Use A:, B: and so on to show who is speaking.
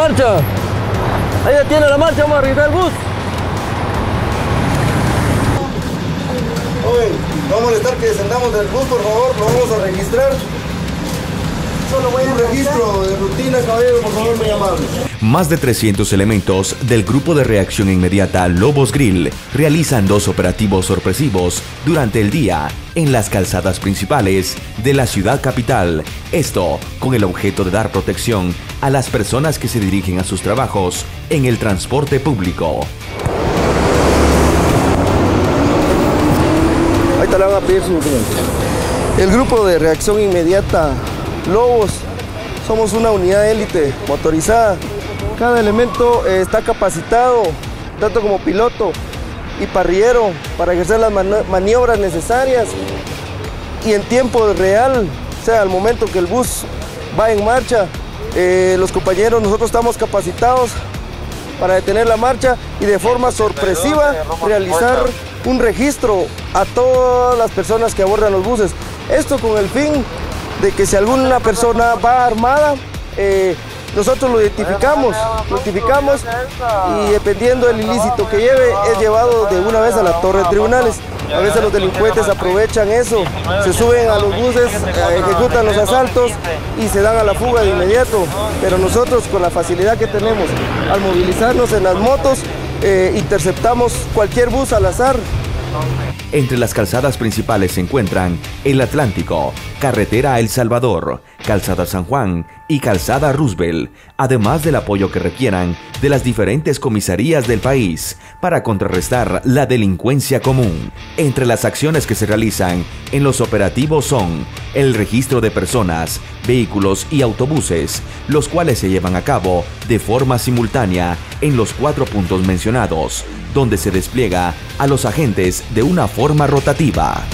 A: marcha. Ahí ya tiene la marcha, vamos a registrar el bus.
B: Joven, no molestar que descendamos del bus, por favor, lo vamos a registrar. Solo voy a un registro de rutina, caballero, por favor, muy amable.
C: Más de 300 elementos del Grupo de Reacción Inmediata Lobos Grill realizan dos operativos sorpresivos durante el día en las calzadas principales de la ciudad capital. Esto con el objeto de dar protección a las personas que se dirigen a sus trabajos en el transporte público.
B: Ahí te la van a pedir su documento. El grupo de reacción inmediata Lobos, somos una unidad élite motorizada. Cada elemento eh, está capacitado, tanto como piloto y parrillero, para ejercer las maniobras necesarias y en tiempo real, o sea, al momento que el bus va en marcha, eh, los compañeros, nosotros estamos capacitados para detener la marcha y de forma sorpresiva realizar un registro a todas las personas que abordan los buses. Esto con el fin de que si alguna persona va armada, eh, nosotros lo identificamos, lo identificamos y dependiendo del ilícito que lleve, es llevado de una vez a la torre de tribunales. A veces los delincuentes aprovechan eso, se suben a los buses, eh, ejecutan los asaltos y se dan a la fuga de inmediato. Pero nosotros con la facilidad que tenemos al movilizarnos en las motos, eh, interceptamos cualquier bus al azar
C: entre las calzadas principales se encuentran el Atlántico, Carretera El Salvador, Calzada San Juan y Calzada Roosevelt, además del apoyo que requieran de las diferentes comisarías del país para contrarrestar la delincuencia común. Entre las acciones que se realizan en los operativos son el registro de personas, vehículos y autobuses, los cuales se llevan a cabo de forma simultánea en los cuatro puntos mencionados, donde se despliega a los agentes de una forma rotativa.